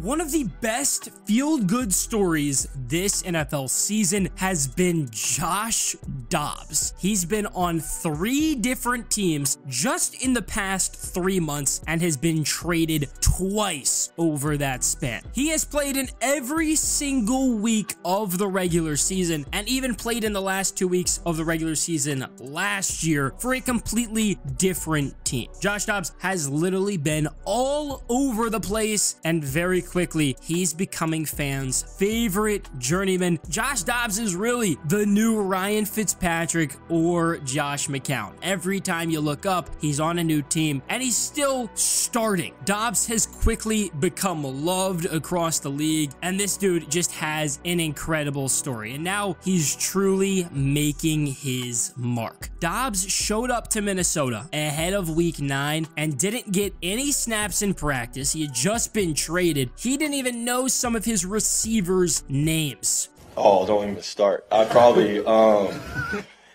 One of the best feel-good stories this NFL season has been Josh Dobbs. He's been on three different teams just in the past three months and has been traded twice over that span. He has played in every single week of the regular season and even played in the last two weeks of the regular season last year for a completely different team. Josh Dobbs has literally been all over the place and very quickly he's becoming fans' favorite journeyman. Josh Dobbs is really the new Ryan Fitzpatrick or Josh McCown. Every time you look up, he's on a new team and he's still starting. Dobbs has quickly become loved across the league and this dude just has an incredible story and now he's truly making his mark. Dobbs showed up to Minnesota ahead of week 9 and didn't get any snaps in practice. He had just been traded. He didn't even know some of his receivers' names. Oh, don't even start. I probably um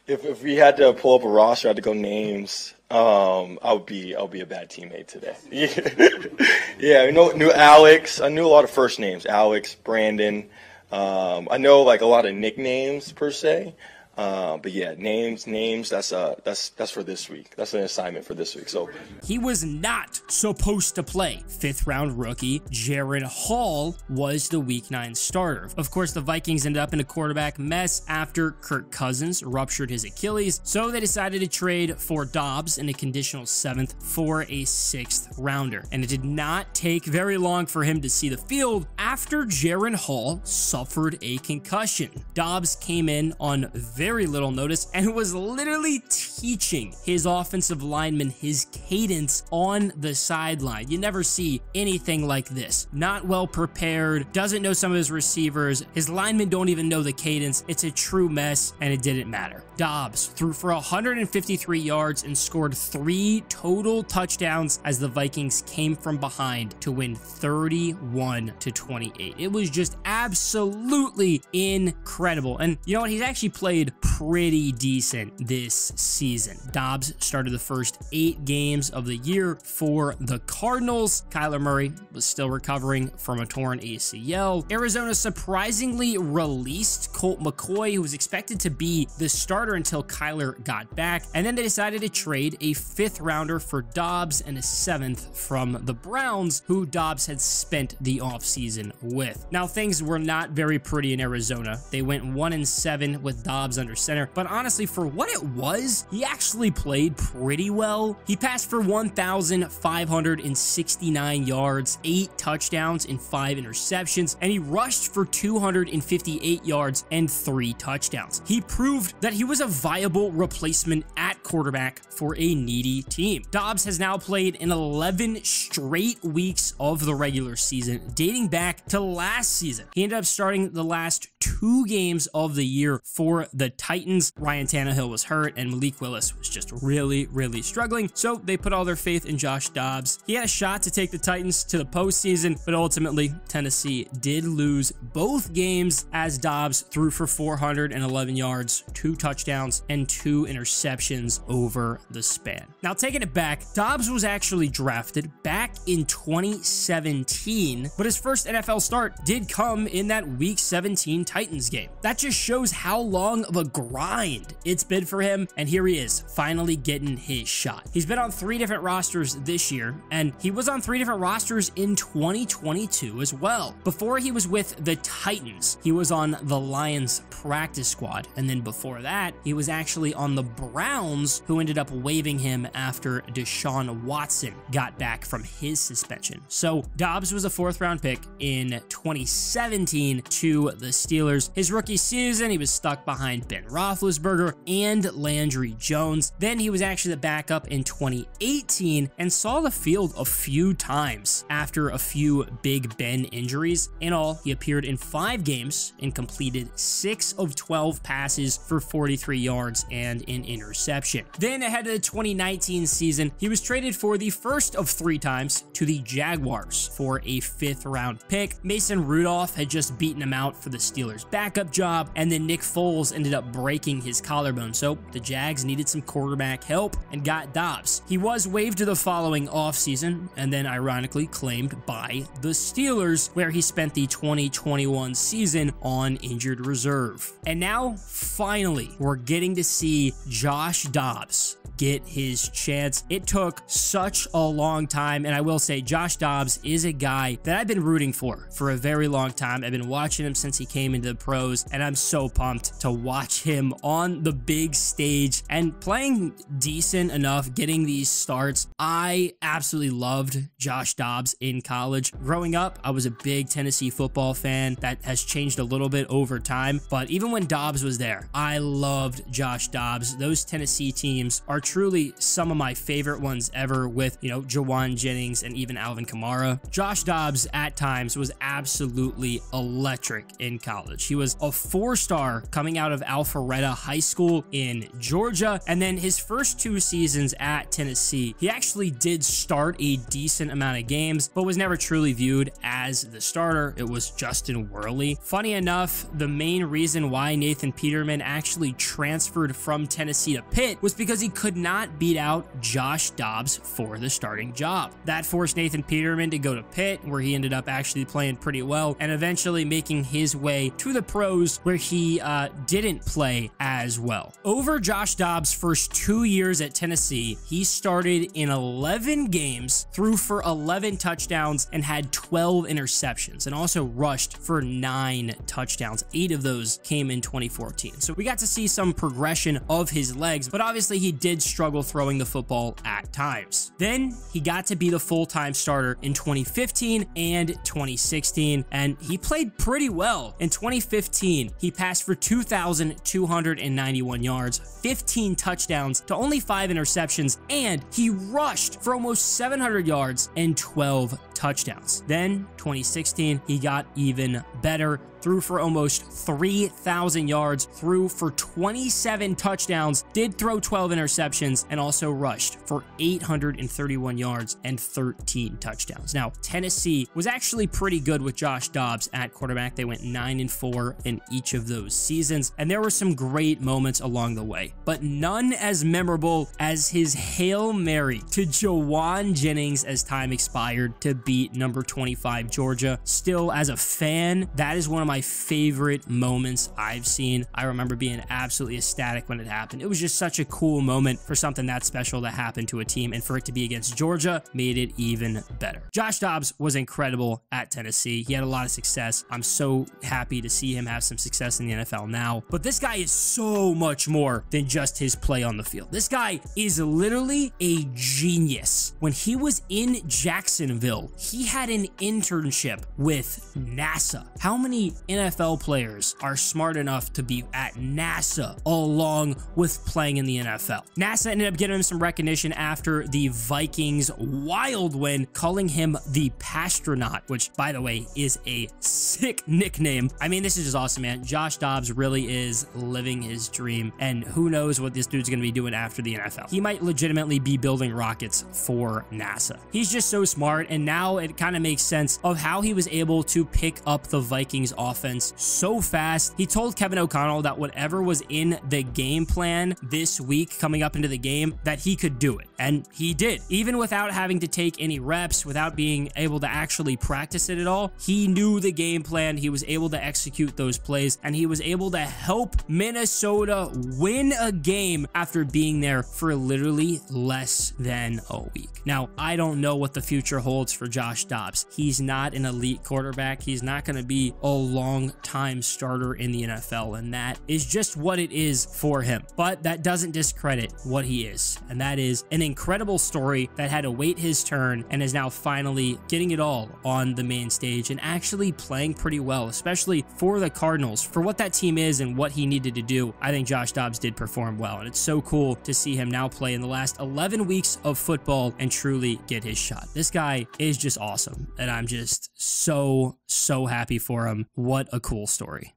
if if we had to pull up a roster, I had to go names. Um, I would be I would be a bad teammate today. Yeah, yeah. I know knew Alex. I knew a lot of first names. Alex, Brandon. Um, I know like a lot of nicknames per se. Uh, but yeah, names, names. That's uh, that's that's for this week. That's an assignment for this week. So he was not supposed to play. Fifth round rookie Jaren Hall was the Week Nine starter. Of course, the Vikings ended up in a quarterback mess after Kirk Cousins ruptured his Achilles, so they decided to trade for Dobbs in a conditional seventh for a sixth rounder. And it did not take very long for him to see the field after Jaren Hall suffered a concussion. Dobbs came in on very very little notice and was literally teaching his offensive lineman his cadence on the sideline. You never see anything like this. Not well prepared, doesn't know some of his receivers. His linemen don't even know the cadence. It's a true mess, and it didn't matter. Dobbs threw for 153 yards and scored three total touchdowns as the Vikings came from behind to win 31 to 28. It was just absolutely incredible. And you know what? He's actually played pretty decent this season. Dobbs started the first eight games of the year for the Cardinals. Kyler Murray was still recovering from a torn ACL. Arizona surprisingly released Colt McCoy, who was expected to be the starter until Kyler got back. And then they decided to trade a fifth rounder for Dobbs and a seventh from the Browns, who Dobbs had spent the offseason with. Now, things were not very pretty in Arizona. They went one and seven with Dobbs under center, but honestly, for what it was, he actually played pretty well. He passed for 1,569 yards, eight touchdowns, and five interceptions, and he rushed for 258 yards and three touchdowns. He proved that he was a viable replacement at quarterback for a needy team. Dobbs has now played in 11 straight weeks of the regular season, dating back to last season. He ended up starting the last two games of the year for the Titans. Ryan Tannehill was hurt and Malik Willis was just really, really struggling. So they put all their faith in Josh Dobbs. He had a shot to take the Titans to the postseason, but ultimately Tennessee did lose both games as Dobbs threw for 411 yards, two touchdowns, and two interceptions over the span. Now, taking it back, Dobbs was actually drafted back in 2017, but his first NFL start did come in that Week 17 Titans game. That just shows how long of a grind it's been for him, and here he is, finally getting his shot. He's been on three different rosters this year, and he was on three different rosters in 2022 as well. Before he was with the Titans, he was on the Lions practice squad, and then before that, he was actually on the Browns, who ended up waiving him after Deshaun Watson got back from his suspension. So Dobbs was a fourth round pick in 2017 to the Steelers. His rookie season, he was stuck behind Ben Roethlisberger and Landry Jones. Then he was actually the backup in 2018 and saw the field a few times after a few Big Ben injuries. In all, he appeared in five games and completed six of 12 passes for 43 yards and an interception. Then ahead of the 2019 season, he was traded for the first of three times to the Jaguars for a fifth round pick. Mason Rudolph had just beaten him out for the Steelers' backup job, and then Nick Foles ended up breaking his collarbone. So the Jags needed some quarterback help and got Dobbs. He was waived to the following offseason and then ironically claimed by the Steelers, where he spent the 2021 season on injured reserve. And now, finally, we're getting to see Josh Dobbs get his chance. It took such a long time, and I will say, Josh Dobbs is a guy that I've been rooting for for a very long time. I've been watching him since he came into the pros, and I'm so pumped to watch him on the big stage and playing decent enough, getting these starts. I absolutely loved Josh Dobbs in college. Growing up, I was a big Tennessee football fan. That has changed a little bit over time, but even when Dobbs was there, I loved Josh Dobbs. Those Tennessee teams are truly some of my favorite ones ever with, you know, Jauan Jennings and even Alvin Kamara. Josh Dobbs at times was absolutely electric in college. He was a four star coming out of Alpharetta High School in Georgia. And then his first two seasons at Tennessee, he actually did start a decent amount of games, but was never truly viewed as the starter. It was Justin Worley. Funny enough, the main reason why Nathan Peterman actually transferred from Tennessee to Pitt was because he could not beat out Josh Dobbs for the starting job. That forced Nathan Peterman to go to Pitt, where he ended up actually playing pretty well and eventually making his way to the pros, where he uh, didn't play as well. Over Josh Dobbs' first two years at Tennessee, he started in 11 games, threw for 11 touchdowns, and had 12 interceptions, and also rushed for nine touchdowns. Eight of those came in 2014. So we got to see some progression of his legs, but obviously he did struggle throwing the football at times. Then he got to be the full time starter in 2015 and 2016, and he played pretty well. In 2015, he passed for 2,291 yards, 15 touchdowns to only five interceptions, and he rushed for almost 700 yards and 12 touchdowns. Then 2016, he got even better threw for almost 3,000 yards, threw for 27 touchdowns, did throw 12 interceptions, and also rushed for 831 yards and 13 touchdowns. Now, Tennessee was actually pretty good with Josh Dobbs at quarterback. They went 9 and 4 in each of those seasons, and there were some great moments along the way, but none as memorable as his Hail Mary to Jauan Jennings as time expired to beat number 25 Georgia. Still, as a fan, that is one of my my favorite moments I've seen. I remember being absolutely ecstatic when it happened. It was just such a cool moment for something that special to happen to a team, and for it to be against Georgia made it even better. Josh Dobbs was incredible at Tennessee. He had a lot of success. I'm so happy to see him have some success in the NFL now. But this guy is so much more than just his play on the field. This guy is literally a genius. When he was in Jacksonville, he had an internship with NASA. How many NFL players are smart enough to be at NASA along with playing in the NFL. NASA ended up getting him some recognition after the Vikings' wild win, calling him the Passtronaut, which, by the way, is a sick nickname. I mean, this is just awesome, man. Josh Dobbs really is living his dream, and who knows what this dude's going to be doing after the NFL. He might legitimately be building rockets for NASA. He's just so smart, and now it kind of makes sense of how he was able to pick up the Vikings offense so fast. He told Kevin O'Connell that whatever was in the game plan this week coming up into the game, that he could do it. And he did. Even without having to take any reps, without being able to actually practice it at all, he knew the game plan. He was able to execute those plays and he was able to help Minnesota win a game after being there for literally less than a week. Now, I don't know what the future holds for Josh Dobbs. He's not an elite quarterback. He's not going to be a long time starter in the NFL, and that is just what it is for him. But that doesn't discredit what he is, and that is an incredible story that had to wait his turn and is now finally getting it all on the main stage and actually playing pretty well, especially for the Cardinals. For what that team is and what he needed to do, I think Josh Dobbs did perform well, and it's so cool to see him now play in the last 11 weeks of football and truly get his shot. This guy is just awesome, and I'm just so, so happy for him. What a cool story.